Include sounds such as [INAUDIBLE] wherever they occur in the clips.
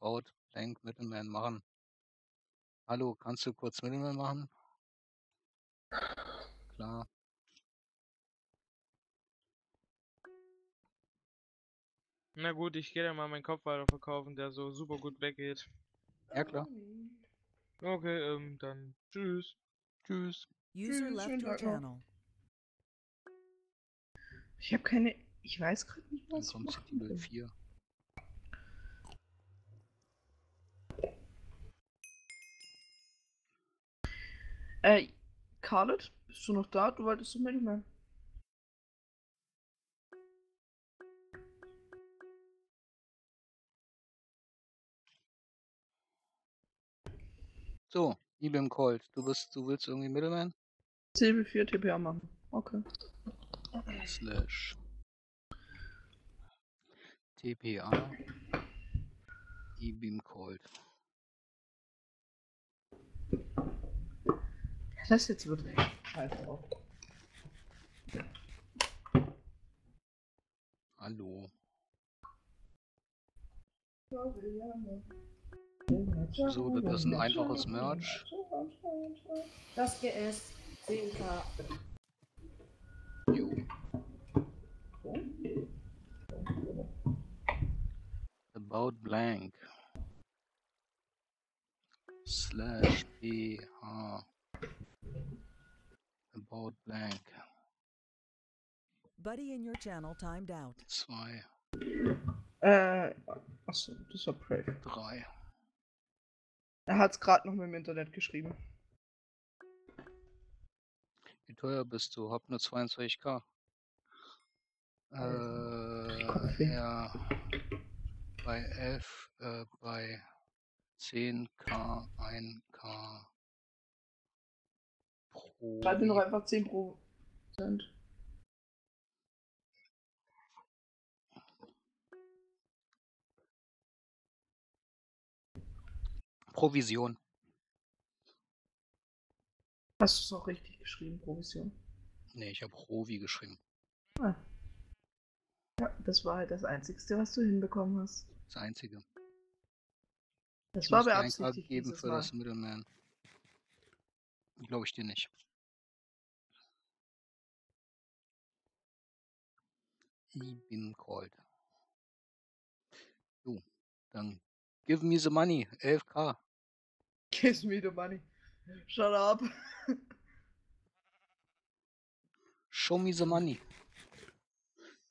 baut Blank Middleman machen. Hallo, kannst du kurz Middleman machen? Klar. Na gut, ich gehe dann mal meinen Kopf weiter verkaufen, der so super gut weggeht. Ja, klar. Okay, ähm, dann tschüss. Tschüss. User left your channel. Ich habe keine. Ich weiß gerade nicht, Dann was ich kommt City will. 4. Äh, Carlet, bist du noch da? Du wolltest du Middleman. So, IBM Cold, du bist, du willst irgendwie Middleman? CB4 TPA machen. Okay. Slash TPA IBM Cold. Das jetzt wird scheiße auf. Hallo. So, ist ein einfaches Merch. Das GS 10K. Jo. About blank. Slash PH. About blank. Buddy in your channel timed out. Zwei, Äh, achso, das war Brave. drei. Er hat's gerade noch mit dem Internet geschrieben. Wie teuer bist du? Hab nur 22k. Äh, Kopfweh. ja. Bei 11, äh, bei 10k, 1k. Pro. Schreib mir noch einfach 10 Prozent. Provision. Hast du es auch richtig geschrieben, Provision? Nee, ich habe Rovi geschrieben. Ah. Ja, das war halt das Einzigste, was du hinbekommen hast. Das einzige. Das Ich war muss dir 1K beabsichtigt geben für Mal. das Middleman. Glaube ich dir nicht. Ich bin called. So, dann give me the money. 11k. Kiss me the money. Shut up. Show me the money.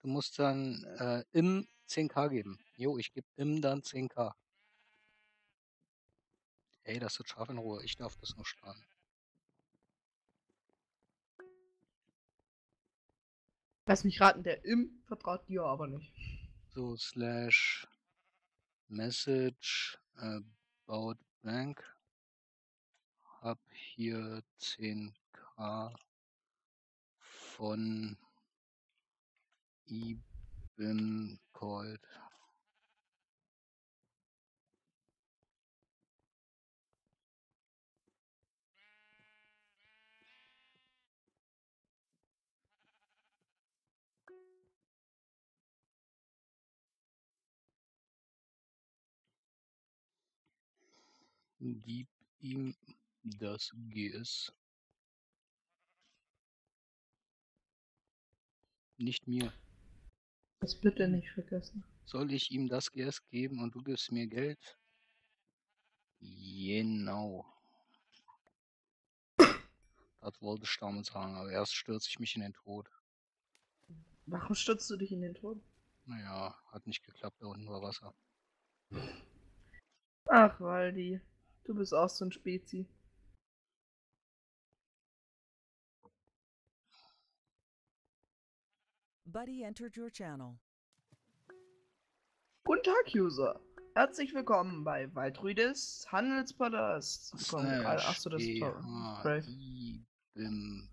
Du musst dann äh, im 10k geben. Jo, ich gebe im dann 10k. Ey, das wird scharf in Ruhe. Ich darf das nur starten. Lass mich raten, der Im vertraut dir aber nicht. So, slash message about blank. Hab hier 10k von IBM Cold. Gib ihm das GS. Nicht mir. Das bitte nicht vergessen. Soll ich ihm das GS geben und du gibst mir Geld? Genau. Das wollte ich damit sagen, aber erst stürze ich mich in den Tod. Warum stürzt du dich in den Tod? Naja, hat nicht geklappt, da unten war Wasser. Ach, Waldi. Du bist auch so ein Spezi. Buddy entered your channel. Guten Tag, User. Herzlich willkommen bei Waldrüdes Handelspalast. Komm, Achso, das ist toll. Brave. IBIM.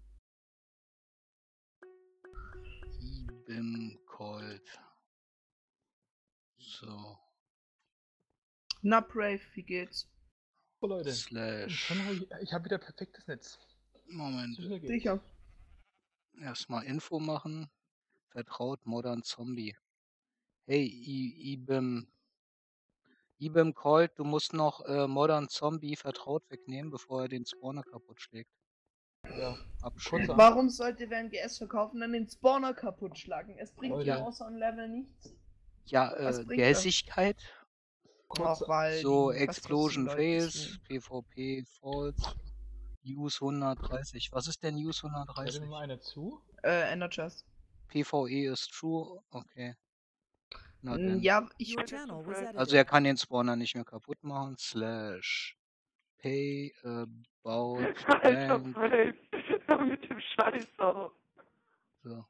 IBIM Cold. So. Na, Brave, wie geht's? So Leute, Slash. ich, ich habe wieder perfektes Netz. Moment. Sicher. Erstmal Info machen. Vertraut Modern Zombie. Hey, I IBIM. IBM Colt, du musst noch äh, Modern Zombie vertraut wegnehmen, bevor er den Spawner kaputt schlägt. Ja. Kurzer- Warum sollte wer ein GS verkaufen, dann den Spawner kaputt schlagen? Es bringt ja außer ein Level nichts. Ja, äh, das? Kurzer- Auch weil so Explosion wissen. PvP Falls, Use 130. Was ist denn Use Hört 130? mir mal einer zu? Äh, Energize. PvE ist true, okay. Ja, ich. Also er kann den Spawner nicht mehr kaputt machen. Slash pay about [LAUGHS] Alter, hör [LAUGHS] mit dem Scheiß auf. So.